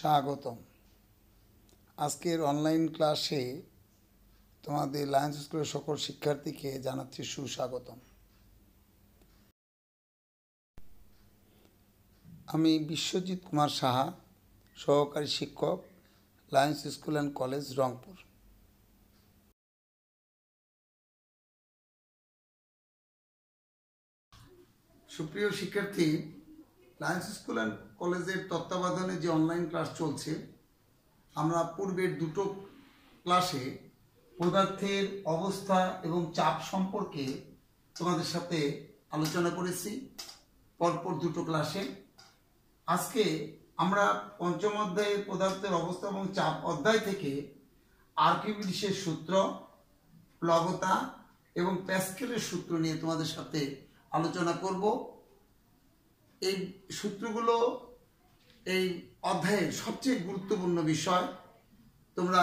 স্বাগতম। আজকের অনলাইন ক্লাসে তোমাদের লায়ন্স স্কুলের সকল শিক্ষার্থীকে জানাচ্ছি সুস্বাগতম। আমি বিশ্বজিৎ কুমার সাহা, সহকারী শিক্ষক Lions school and college Rangpur. সুপ্রিয় শিক্ষার্থী লায়ন্স স্কুল অ্যান্ড কলেজের তত্ত্বাবধানে যে অনলাইন ক্লাস চলছে, আমরা পূর্বের দুটো ক্লাসে পদার্থের অবস্থা এবং চাপ সম্পর্কে তোমাদের সাথে আলোচনা করেছি, পরপর দুটো ক্লাসে আজকে আমরা পঞ্চম অধ্যায়ে পদার্থের অবস্থা এবং চাপ অধ্যায় থেকে আর্কিমিডিসের সূত্র, প্লবতা এবং প্যাস্কেলের সূত্র নিয়ে তোমাদের সাথে আলোচনা করব। এই সূত্রগুলো এই অধ্যায়ের সবচেয়ে গুরুত্বপূর্ণ বিষয়, তোমরা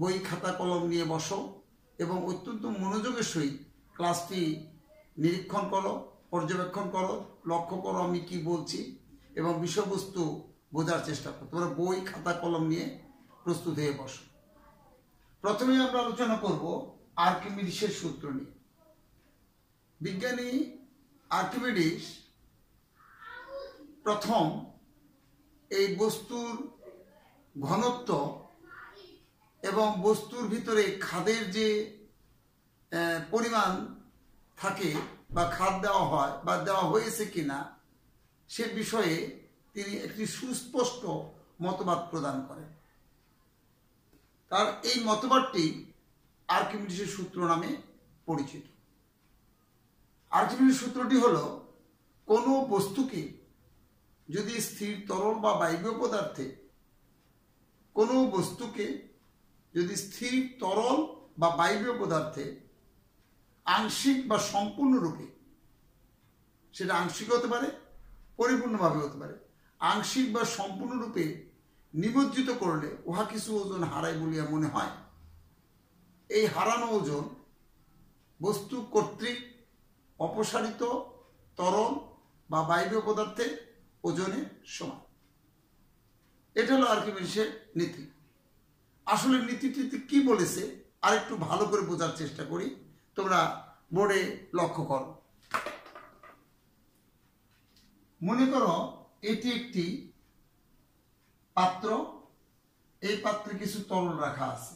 বই, খাতা, কলম নিয়ে বসো এবং অত্যন্ত মনোযোগের সহিত ক্লাসটি নিরীক্ষণ করো, পর্যবেক্ষণ করো, লক্ষ্য করো আমি কি বলছি এবং বিষয়বস্তু বোঝার চেষ্টা করো। তোমরা বই, খাতা, কলম নিয়ে প্রস্তুত হয়ে বসো। প্রথমে আমরা আলোচনা করব আর্কিমিডিসের সূত্র নিয়ে। বিজ্ঞানী আর্কিমিডিস প্রথম এই বস্তুর ঘনত্ব এবং বস্তুর ভিতরে খাদের যে পরিমাণ থাকে বা খাদ দেওয়া হয় বা দেওয়া হয়েছে কিনা সে বিষয়ে তিনি একটি সুস্পষ্ট মতবাদ প্রদান করেন। তার এই মতবাদটি আর্কিমিডিসের সূত্র নামে পরিচিত। আর্কিমিডিস সূত্রটি হল, কোনো বস্তুকে যদি স্থির তরল বা বায়বীয় পদার্থে কোনো বস্তুকে যদি স্থির তরল বা বায়বীয় পদার্থে আংশিক বা সম্পূর্ণরূপে সেটা আংশিক হতে পারে, পরিপূর্ণভাবে হতে পারে, আংশিক বা সম্পূর্ণরূপে নিমজ্জিত করলে উহা কিছু ওজন হারায় বলিয়া মনে হয়। এই হারানো ওজন বস্তু কর্তৃক অপসারিত তরল বা বায়বীয় পদার্থে ওজনে সমান। এটা হলো আর্কিমিডিসের নীতি। আসলে নীতিটিতে কি বলেছে আর একটু ভালো করে বোঝার চেষ্টা করি। তোমরা বোর্ডে লক্ষ্য করো। মনে করো এটি একটি পাত্র, এই পাত্রে কিছু তরল রাখা আছে।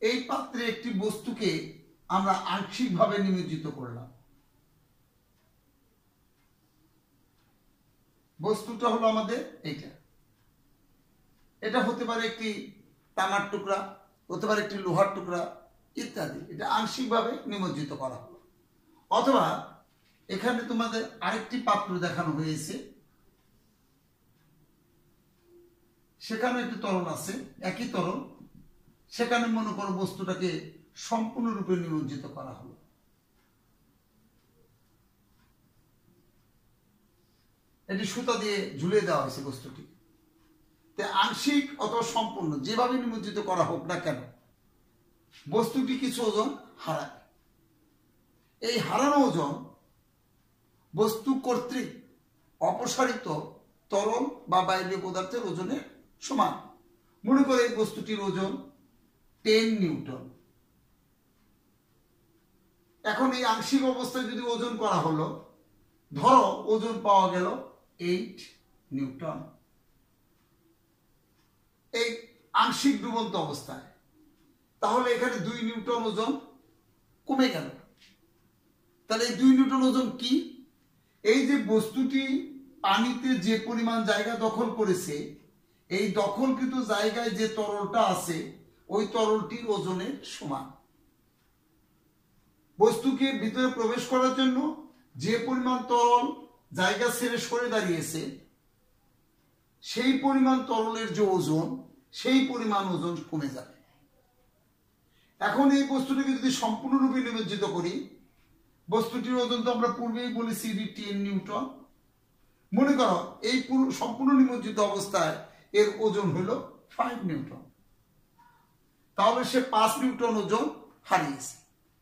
এই পাত্রে একটি বস্তুকে আমরা আংশিকভাবে নিমজ্জিত করলাম। বস্তুটা হলো আমাদের এইটা। এটা হতে পারে একটি তামার টুকরা, হতে পারে একটি লোহার টুকরা ইত্যাদি। এটা আংশিকভাবে নিমজ্জিত করা হলো। অথবা এখানে তোমাদের আরেকটি পাত্র দেখানো হয়েছে। সেখানে একটি তরল আছে, একই তরল। সেখানে মনে করো বস্তুটাকে সম্পূর্ণরূপে নিমজ্জিত করা হলো। এটি সুতা দিয়ে ঝুলিয়ে দেওয়া হয়েছে বস্তুটি। আংশিক অথবা সম্পূর্ণ, যেভাবে নিমজ্জিত করা হোক না কেন, বস্তুটি কিছু ওজন হারায়। এই হারানো ওজন বস্তু কর্তৃক অপসারিত তরল বা বায়বীয় পদার্থের ওজনের সমান। মনে করে এই বস্তুটির ওজন টেন নিউটন। এখন এই আংশিক অবস্থায় যদি ওজন করা হলো, ধরো ওজন পাওয়া গেল এইট নিউটন এই আংশিক ডুবন্ত অবস্থায়। তাহলে এখানে দুই নিউটন ওজন কমে গেল। তাহলে এই দুই নিউটন ওজন কি? এই যে বস্তুটি পানিতে যে পরিমাণ জায়গা দখল করেছে, এই দখলকৃত জায়গায় যে তরলটা আছে, ওই তরলটির ওজনের সমান। বস্তুকে ভিতরে প্রবেশ করার জন্য যে পরিমাণ তরল জায়গা ছেড়ে সরে দাঁড়িয়েছে, সেই পরিমাণ তরলের যে ওজন, সেই পরিমাণ ওজন কমে যাবে। এখন এই বস্তুটিকে যদি সম্পূর্ণরূপে নিমজ্জিত করি, বস্তুটির ওজন তো আমরা পূর্বেই বলেছি টেন নিউটন। মনে করো, এই সম্পূর্ণ নিমজ্জিত অবস্থায় এর ওজন হলো ফাইভ নিউটন। তাহলে সে পাঁচ নিউটন ওজন হারিয়েছে।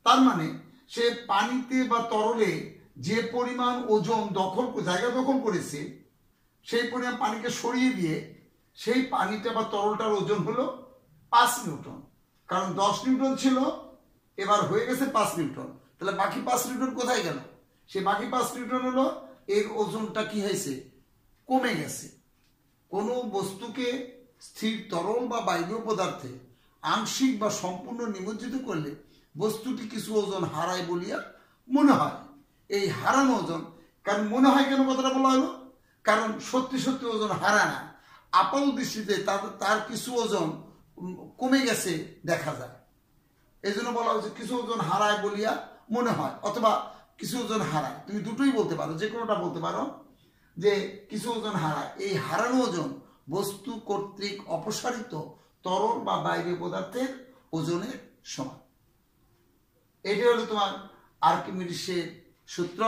তার মানে সে পানিতে বা তরলে যে পরিমাণ ওজন দখল জায়গা দখল করেছে, সেই পরিমাণ পানিকে সরিয়ে দিয়ে সেই পানিটা বা তরলটার ওজন হলো পাঁচ নিউটন। কারণ দশ নিউটন ছিল, এবার হয়ে গেছে পাঁচ নিউটন। তাহলে বাকি পাঁচ নিউটন কোথায় গেল? সে বাকি পাঁচ নিউটন হলো, এর ওজনটা কি হয়েছে? কমে গেছে। কোনো বস্তুকে স্থির তরল বা বায়বীয় পদার্থে আংশিক বা সম্পূর্ণ নিমজ্জিত করলে বস্তুটি কিছু ওজন হারায় বলিয়া মনে হয়। এই হারানো ওজন, কারণ মনে হয় কেন কথাটা বলা হলো? কারণ সত্যি সত্যি ওজন হারায় না। আপাত দৃষ্টিতে তার তার কিছু ওজন কমে গেছে দেখা যায়। এই জন্য বলা হয়েছে, কিছু ওজন হারায় বলিয়া মনে হয়, অথবা কিছু ওজন হারায়। তুমি দুটোই বলতে পারো, যে কোনোটা বলতে পারো, যে কিছু ওজন হারায়। এই হারানো ওজন বস্তু কর্তৃক অপসারিত তরল বা বাইরে পদার্থের ওজনের সমান। এটি হলো তোমার আর্কিমিডিসের সূত্র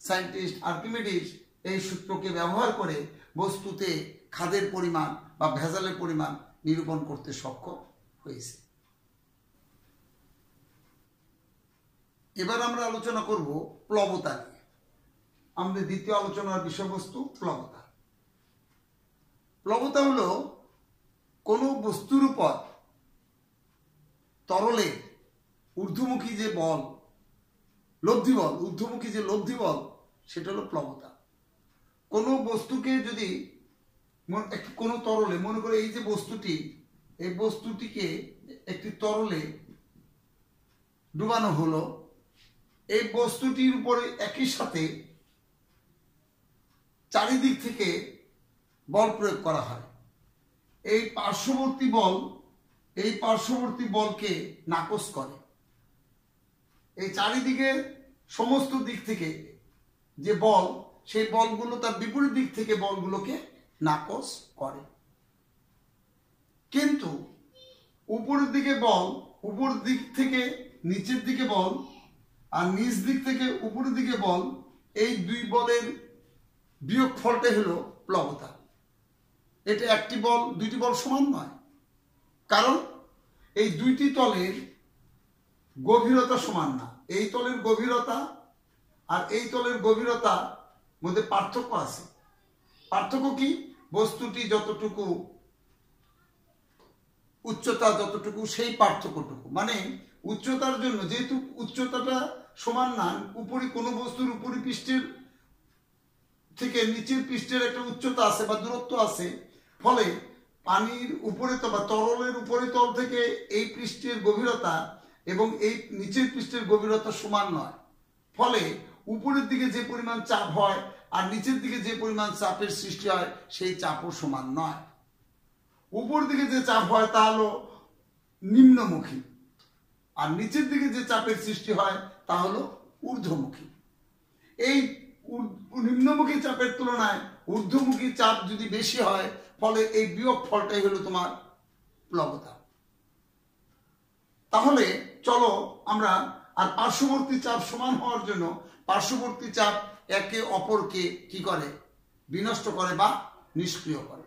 সায়েন্টিস্ট আর্কিমিডিস এই সূত্রকে ব্যবহার করে বস্তুতে খাদের পরিমাণ বা ভেজালের পরিমাণ নিরূপণ করতে সক্ষম হয়েছে। এবার আমরা আলোচনা করব প্লবতা নিয়ে। আমাদের দ্বিতীয় আলোচনার বিষয়বস্তু প্লবতা। প্লবতা হলো কোনো বস্তুর উপর তরলে ঊর্ধ্বমুখী যে বল লব্ধি বল ঊর্ধ্বমুখী যে লব্ধি বল সেটা হলো প্লবতা কোনো বস্তুকে যদি একটি কোনো তরলে, মনে করে এই যে বস্তুটি, এই বস্তুটিকে একটি তরলে ডুবানো হলো, এই বস্তুটির উপরে একই সাথে চারিদিক থেকে বল প্রয়োগ করা হয়। এই পার্শ্ববর্তী বল, এই পার্শ্ববর্তী বলকে নাকচ করে। এই চারিদিকে সমস্ত দিক থেকে যে বল, সেই বলগুলো তার বিপরীত দিক থেকে বলগুলোকে নাকচ করে। কিন্তু উপরের দিকে বল উপর দিক থেকে নিচের দিকে বল আর নিচ দিক থেকে উপরের দিকে বল, এই দুই বলের বিয়োগ ফলটাই হলো প্লবতা। এটা একটি বল, দুইটি বল সমান নয়। কারণ এই দুইটি তলের গভীরতা সমান না। এই তলের গভীরতা আর এই তলের গভীরতা মধ্যে পার্থক্য আছে। পার্থক্য কি? বস্তুটি যতটুকু উচ্চতা যতটুকু, সেই পার্থক্যটুকু। মানে উচ্চতার জন্য, যেহেতু উচ্চতাটা সমান না, উপরি কোনো বস্তুর উপরি পৃষ্ঠের থেকে নিচের পৃষ্ঠের একটা উচ্চতা আছে বা দূরত্ব আছে, ফলে পানির উপরে তো বা তরলের উপরে তল থেকে এই পৃষ্ঠের গভীরতা এবং এই নিচের পৃষ্ঠের গভীরতা সমান নয়। ফলে উপরের দিকে যে পরিমাণ চাপ হয় আর নিচের দিকে যে পরিমাণ চাপের সৃষ্টি হয়, সেই চাপও সমান নয়। উপর দিকে যে চাপ হয় তা হলো নিম্নমুখী আর নিচের দিকে যে চাপের সৃষ্টি হয় তা হলো ঊর্ধ্বমুখী। এই নিম্নমুখী চাপের তুলনায় ঊর্ধ্বমুখী চাপ যদি বেশি হয়, ফলে এই বিয়োগ ফলটাই হলো তোমার প্লবতা। তাহলে চলো আমরা আর পার্শ্ববর্তী চাপ সমান হওয়ার জন্য পার্শ্ববর্তী চাপ একে অপরকে কি করে? বিনষ্ট করে বা নিষ্ক্রিয় করে।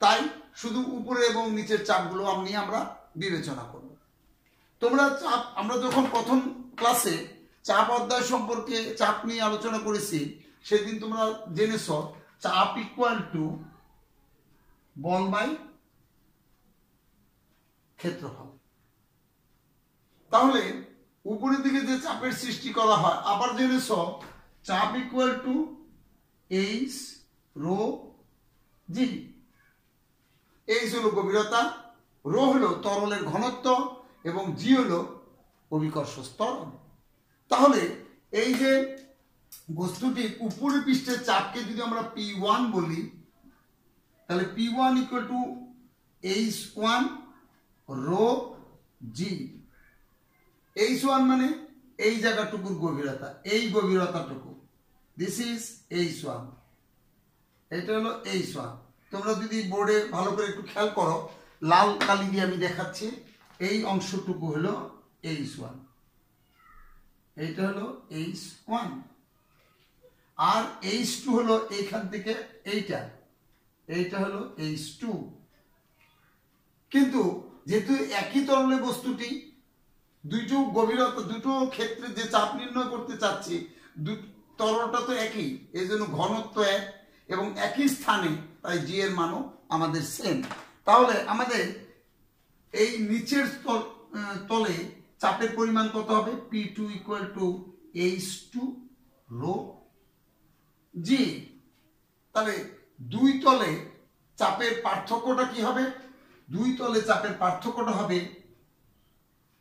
তাই শুধু উপরে এবং নিচের চাপগুলো আমি আমরা বিবেচনা করব। তোমরা চাপ, আমরা যখন প্রথম ক্লাসে চাপ অধ্যায় সম্পর্কে চাপ নিয়ে আলোচনা করেছি, সেদিন তোমরা জেনেছ চাপ ইকুয়াল টু বল বাই ক্ষেত্রফল। তাহলে উপরের দিকে যে চাপের সৃষ্টি করা হয়, আবার জেনেছ চাপ equal to H rho g H হলো গভীরতা রো হলো তরলের ঘনত্ব, এবং জি হলো অভিকর্ষ স্তরণ তাহলে এই যে বস্তুটির উপরে পৃষ্ঠের চাপকে যদি আমরা পি ওয়ান বলি, তাহলে P one equal to H one rho g H one মানে এই জায়গাটুকুর গভীরতা, এই গভীরতাটুকু। দিস ইজ এইচ ওয়ান এটা হলো এইচ ওয়ান তোমরা যদি বোর্ডে ভালো করে একটু খেয়াল করো, লাল কালি দিয়ে আমি দেখাচ্ছি। এই অংশটুকু হলো এইচ ওয়ান এইটা হলো এইচ ওয়ান আর এইচ টু হলো এইখান থেকে এইটা। এইটা হলো এইচ টু কিন্তু যেহেতু একই তরলে বস্তুটি দুটো গভীরতা, দুটো ক্ষেত্রে যে চাপ নির্ণয় করতে চাচ্ছি তরলটা তো একই এই জন্য ঘনত্ব এক এবং একই স্থানে তাই জি এর মানও আমাদের সেম তাহলে আমাদের এই নিচের তলে চাপের পরিমাণ কত হবে? P two equal to H two rho g তাহলে দুই তলে চাপের পার্থক্যটা কি হবে? দুই তলে চাপের পার্থক্যটা হবে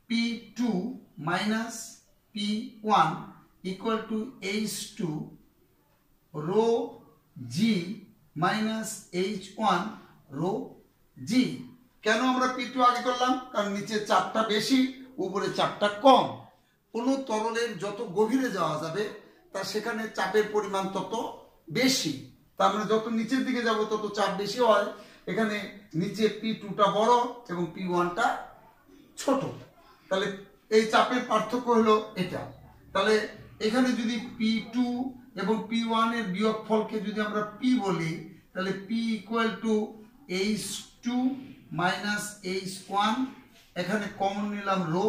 P two minus P one equal to H two rho g minus H one rho g কেন আমরা পি টু আগে করলাম? কারণ নিচে চাপটা বেশি উপরে চাপটা কম। কোনো তরলের যত গভীরে যাওয়া যাবে, তা সেখানে চাপের পরিমাণ তত বেশি। তার মানে যত নিচের দিকে যাব, তত চাপ বেশি হয়। এখানে নিচে পি টুটা বড় এবং পি ওয়ানটা ছোট। তাহলে এই চাপের পার্থক্য হলো এটা। তাহলে এখানে যদি পি টু এবং পি ওয়ানের বিয়োগ ফলকে যদি আমরা পি বলি, তাহলে P equal to H two minus H one এখানে কমন নিলাম রো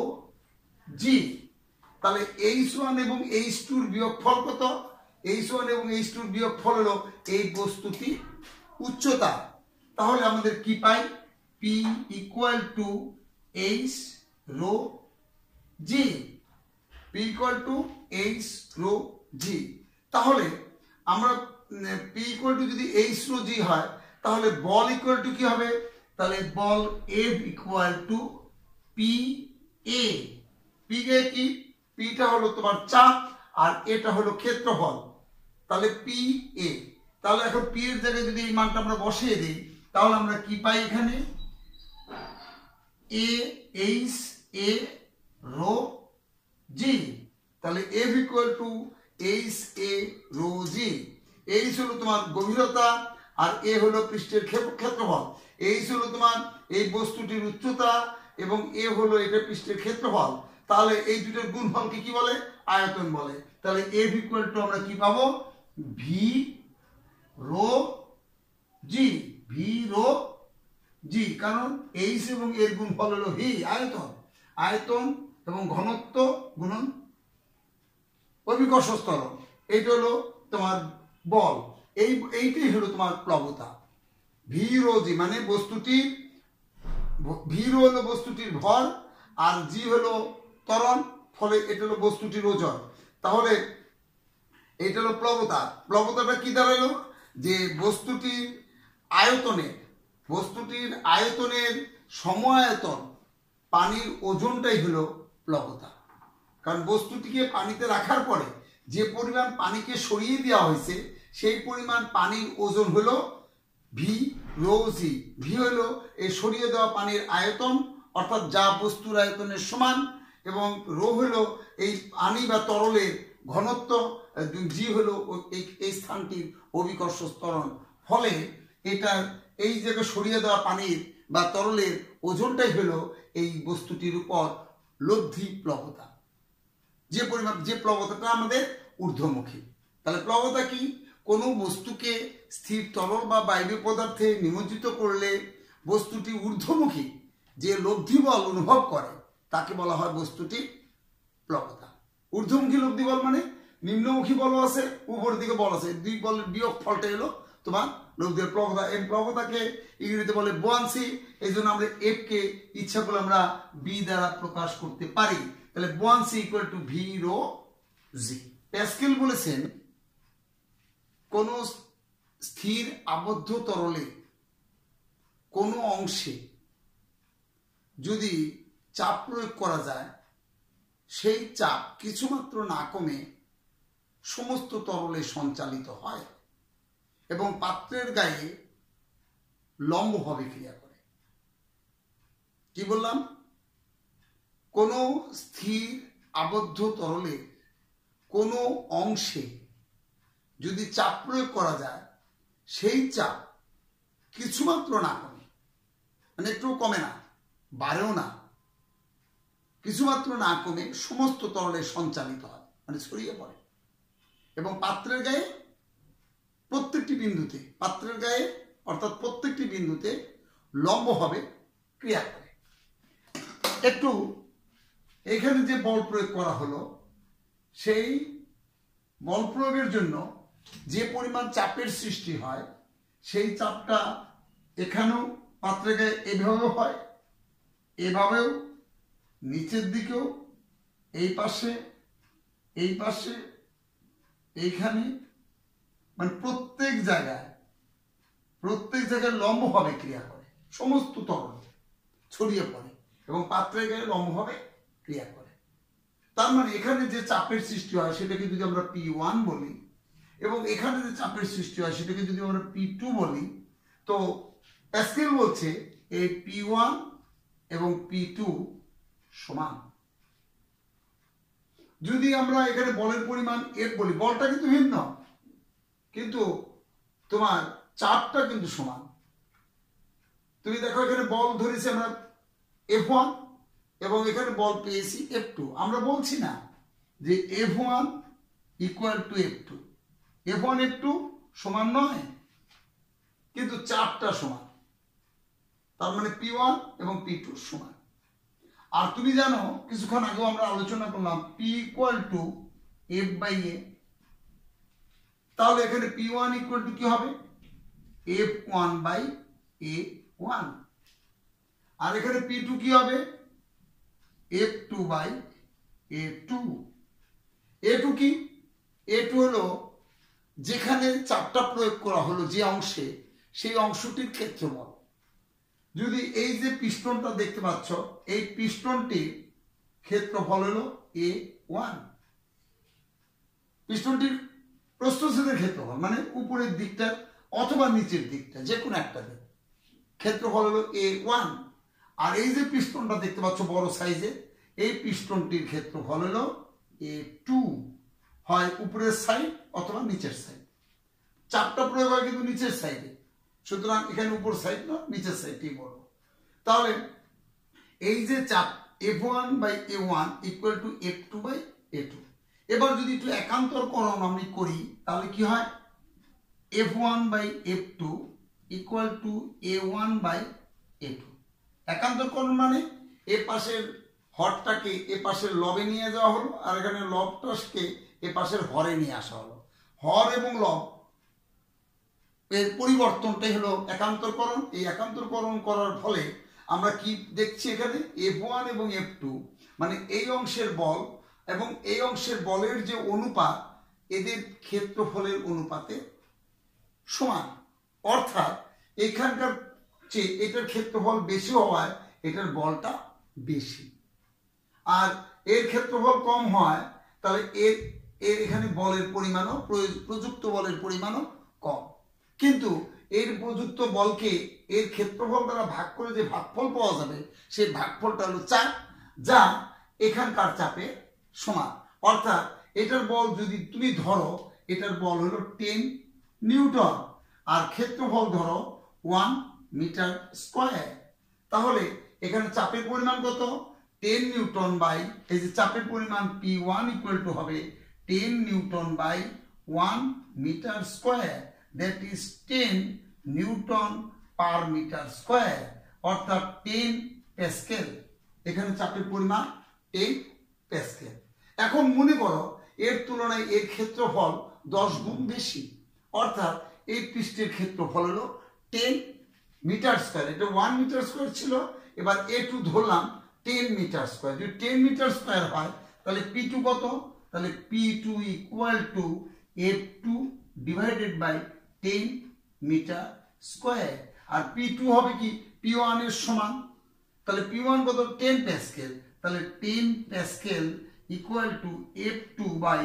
জি তাহলে এইচ ওয়ান এবং এইচ টুর বিয়োগ ফল কত? এইচ ওয়ান এবং এইচ টুর বিয়োগ ফল হলো এই বস্তুটি উচ্চতা। তাহলে আমাদের কি পাই? P equal to H rho g P equal to H rho g তাহলে আমরা পি ইকুয়াল টু যদি এইচ রো জি হয়, তাহলে বল ইকুয়াল টু কি হবে? তাহলে বল F equal to P A P A কি? পিটা হলো তোমার চাপ, আর এটা হলো ক্ষেত্রফল। তাহলে পি এ তাহলে এখন পি এর জায়গায় যদি এই মানটা আমরা বসিয়ে দিই, তাহলে আমরা কি পাই এখানে? এ এইচ এ রো জি তাহলে F equal to H A rho g H হলো তোমার গভীরতা আর এ হলো পৃষ্ঠের ক্ষে- ক্ষেত্রফল। এইচ হলো তোমার এই বস্তুটির উচ্চতা এবং এ হলো এটা পৃষ্ঠের ক্ষেত্রফল। তাহলে এই দুটোর গুণফলকে কি বলে? আয়তন বলে। তাহলে এফ ইকুয়াল টু আমরা কি পাবো? V rho G V rho জি কারণ এইচ এবং এর গুণফল হলো ভি আয়তন। আয়তন এবং ঘনত্ব গুণন অভিকর্ষ স্তরণ এইটা হলো তোমার বল। এই, এইটাই হলো তোমার প্লবতা। ভি রো জি মানে বস্তুটি, ভি রো হলো বস্তুটির ভর আর জি হলো ত্বরণ, ফলে এটা হলো বস্তুটির ওজন। তাহলে এটা হলো প্লবতা। প্লবতাটা কি দাঁড়াল? যে বস্তুটির আয়তনে, বস্তুটির আয়তনের সমায়তন পানির ওজনটাই হলো প্লবতা কারণ বস্তুটিকে পানিতে রাখার পরে যে পরিমাণ পানিকে সরিয়ে দেওয়া হয়েছে, সেই পরিমাণ পানির ওজন হলো ভি রো জি ভি হলো এই সরিয়ে দেওয়া পানির আয়তন, অর্থাৎ যা বস্তুর আয়তনের সমান, এবং রো হলো এই পানি বা তরলের ঘনত্ব জি হলো এই স্থানটির অভিকর্ষ স্তরণ ফলে এটা এই জায়গায় সরিয়ে দেওয়া পানির বা তরলের ওজনটাই হলো এই বস্তুটির উপর লব্ধি প্লবতা। যে পরিমাণ যে প্লবতাটা আমাদের ঊর্ধ্বমুখী। তাহলে প্লবতা কি? কোনো বস্তুকে স্থির তরল বা বায়বীয় পদার্থে নিমজ্জিত করলে বস্তুটি ঊর্ধ্বমুখী, যে লব্ধি বল অনুভব করে, তাকে বলা হয় বস্তুটি প্লবতা। ঊর্ধ্বমুখী লব্ধি বল মানে নিম্নমুখী বল আছে উপর দিকে বল আছে। দুই বলের বিয়োগ ফলটা এলো তোমার লব্ধির প্লবতা এই প্লবতাকে ইংরেজিতে বলে বোয়ান্সি এই জন্য আমরা এফ কে ইচ্ছা করলে আমরা বি দ্বারা প্রকাশ করতে পারি। তাহলে buoyancy equal to V rho g Pascal বলেছেন, কোন স্থির আবদ্ধ তরলে কোনো অংশে যদি চাপ প্রয়োগ করা যায়, সেই চাপ কিছুমাত্র না কমে সমস্ত তরলে সঞ্চালিত হয়। এবং পাত্রের গায়ে লম্বভাবে ক্রিয়া করে। কি বললাম? কোনো স্থির আবদ্ধ তরলে কোনো অংশে যদি চাপ প্রয়োগ করা যায়, সেই চাপ কিছুমাত্র না কমে। মানে একটু কমে না, বাড়েও না। কিছুমাত্র না কমে সমস্ত তরলে সঞ্চালিত হয় মানে ছড়িয়ে পড়ে। এবং পাত্রের গায়ে প্রত্যেকটি বিন্দুতে পাত্রের গায়ে, অর্থাৎ প্রত্যেকটি বিন্দুতে লম্বভাবে ক্রিয়া করে। একটু এখানে যে বল প্রয়োগ করা হলো, সেই বল প্রয়োগের জন্য যে পরিমাণ চাপের সৃষ্টি হয়, সেই চাপটা এখানেও পাত্রে গায়ে এভাবেও হয়, এভাবেও নিচের দিকেও, এই পাশে এই পাশে, এইখানে মানে প্রত্যেক জায়গায় প্রত্যেক জায়গায় লম্বভাবে ক্রিয়া করে। সমস্ত তরল ছড়িয়ে পড়ে এবং পাত্রের গায়ে লম্বভাবে ক্রিয়া করে। তার মানে এখানে যে চাপের সৃষ্টি হয় সেটাকে যদি আমরা পি ওয়ান বলি এবং এখানে যে চাপের সৃষ্টি হয় সেটাকে যদি আমরা পি টু বলি, তো প্যাসকেল বলছে এই পি ওয়ান এবং পি টু সমান। যদি আমরা এখানে বলের পরিমাণ এফ বলি, বলটা কিন্তু ভিন্ন। কিন্তু তোমার চাপটা কিন্তু সমান। তুমি দেখো এখানে বল ধরেছি আমরা এফ ওয়ান এবং এখানে বল পেয়েছি এফ টু আমরা বলছি না যে F one equal to F two F one F two সমান নয়, কিন্তু চাপটা সমান। তার মানে পি ওয়ান এবং পি টু সমান। আর তুমি জানো, কিছুক্ষণ আগেও আমরা আলোচনা করলাম P equal to F by A তাহলে এখানে পি ওয়ান ইকুয়াল টু কি হবে? F one by A one আর এখানে পি টু কি হবে? F two by A two A two কি? এ টু হলো যেখানে চাপটা প্রয়োগ করা হলো যে অংশে, সেই অংশটির ক্ষেত্রফল। যদি এই যে পিস্টনটা দেখতে পাচ্ছ, এই পিস্টনটির ক্ষেত্রফল হলো এ ওয়ান পিস্টনটির প্রস্থচ্ছেদের ক্ষেত্রফল মানে উপরের দিকটা অথবা নিচের দিকটা যে কোনো একটা দিক। ক্ষেত্রফল হলো এ ওয়ান আর এই যে পিস্টনটা দেখতে পাচ্ছ বড় সাইজে, এই পিস্টনটির ক্ষেত্রফল হলো এ টু হয় উপরের সাইড অথবা নিচের সাইড চাপটা প্রয়োগ হয় কিন্তু নিচের সাইডে সুতরাং এখানে উপর সাইড না, নিচের সাইডটি বড়। তাহলে এই যে চাপ F one by A one equal to F two by A two এবার যদি একটু একান্তরকরণ আমি করি, তাহলে কি হয়? F one by F two equal to A one by A two একান্তরকরণ মানে এ পাশের হরটাকে এ পাশের লবে নিয়ে যাওয়া হলো, আর এখানে লবটাকে এ পাশের হরে নিয়ে আসা হলো। হর এবং লব, এর পরিবর্তনটাই হলো একান্তরকরণ এই একান্তরকরণ করার ফলে আমরা কি দেখছি এখানে? এফ ওয়ান এবং এফ টু মানে এই অংশের বল এবং এই অংশের বলের যে অনুপাত, এদের ক্ষেত্রফলের অনুপাতে সমান। অর্থাৎ এখানকার চেয়ে এটার ক্ষেত্রফল বেশি হওয়ায় এটার বলটা বেশি। আর এর ক্ষেত্রফল কম হয়, তাহলে এর এর এখানে বলের পরিমাণও প্রযুক্ত বলের পরিমাণও কম। কিন্তু এর প্রযুক্ত বলকে এর ক্ষেত্রফল দ্বারা ভাগ করে যে ভাগফল পাওয়া যাবে, সেই ভাগফলটা হলো চাপ যা এখানকার চাপে সমান। অর্থাৎ এটার বল যদি তুমি ধরো, এটার বল হলো টেন নিউটন। আর ক্ষেত্রফল ধরো ওয়ান মিটার স্কোয়ার তাহলে এখানে চাপের পরিমাণ কত? টেন নিউটন বাই, এই যে চাপের পরিমাণ পি ওয়ান ইকুয়াল টু হবে ten newton by one metre square that is ten newton per metre square অর্থাৎ টেন প্যাসকেল এখানে চাপের পরিমাণ টেন প্যাসকেল এখন মনে করো, এর তুলনায় এর ক্ষেত্রফল দশ গুণ বেশি। অর্থাৎ এই পৃষ্ঠের ক্ষেত্রফল হলো টেন মিটার স্কোয়ার এটা ওয়ান মিটার স্কোয়ার ছিল, এবার এ টু ধরলাম টেন মিটার স্কোয়ার যদি টেন মিটার স্কোয়ার হয়, তাহলে পি টু কত? তাহলে P two equal to F two divided by ten metre square R P two হবে কি? পি ওয়ানের সমান। তাহলে পি ওয়ান কত? টেন প্যাসকেল তাহলে ten pascal equal to F two by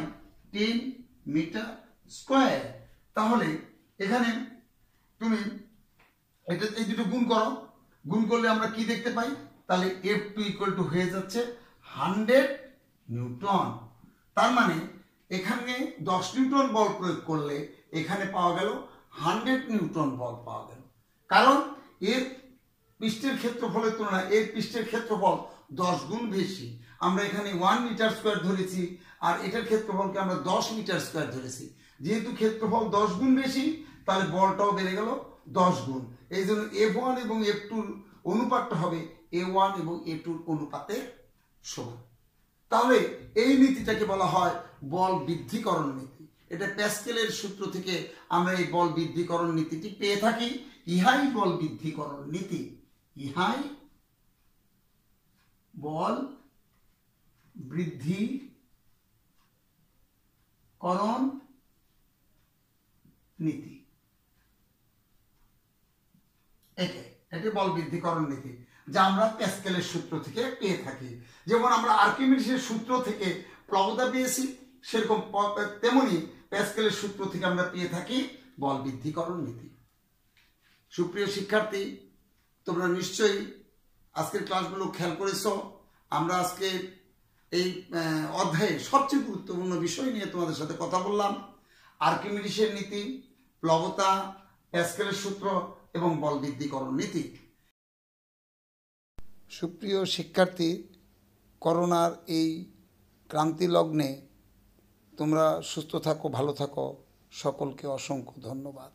ten metre square তাহলে এখানে তুমি এটা, এই দুটো গুণ করো। গুণ করলে আমরা কি দেখতে পাই? তাহলে এফ টু ইকুয়াল টু হয়ে যাচ্ছে হান্ড্রেড নিউটন। তার মানে এখানে দশ নিউটন বল প্রয়োগ করলে এখানে পাওয়া গেল হান্ড্রেড নিউটন বল পাওয়া গেল। কারণ এর পৃষ্ঠের ক্ষেত্রফলের তুলনায় এর পৃষ্ঠের ক্ষেত্রফল দশ গুণ বেশি। আমরা এখানে ওয়ান মিটার স্কোয়ার ধরেছি, আর এটার ক্ষেত্রফলকে আমরা দশ মিটার স্কোয়ার ধরেছি। যেহেতু ক্ষেত্রফল দশ গুণ বেশি, তাহলে বলটাও বেড়ে গেল দশ গুণ। এই জন্য এফ ওয়ান এবং এফ টুর অনুপাতটা হবে এ ওয়ান এবং এ টুর অনুপাতে সমান। তাহলে এই নীতিটাকে বলা হয় বল বৃদ্ধিকরণ নীতি। এটা প্যাস্কেলের সূত্র থেকে আমরা এই বল বৃদ্ধিকরণ নীতিটি পেয়ে থাকি। ইহাই বল বৃদ্ধিকরণ নীতি। ইহাই বল বৃদ্ধি, করণ, নীতি। এটাই এটি বল বৃদ্ধিকরণ নীতি, যা আমরা প্যাস্কেলের সূত্র থেকে পেয়ে থাকি। যেমন আমরা আর্কিমিডিসের সূত্র থেকে প্লবতা পেয়েছি, সেরকম তেমনি প্যাস্কেলের সূত্র থেকে আমরা পেয়ে থাকি বল বৃদ্ধিকরণ নীতি। সুপ্রিয় শিক্ষার্থী, তোমরা নিশ্চয়ই আজকের ক্লাসগুলো খেয়াল করেছ। আমরা আজকে এই অধ্যায়ে সবচেয়ে গুরুত্বপূর্ণ বিষয় নিয়ে তোমাদের সাথে কথা বললাম। আর্কিমিডিসের নীতি, প্লবতা, প্যাস্কেলের সূত্র এবং বল বৃদ্ধিকরণ নীতি। সুপ্রিয় শিক্ষার্থী, করোনার এই ক্রান্তি লগ্নে তোমরা সুস্থ থাকো, ভালো থাকো। সকলকে অসংখ্য ধন্যবাদ।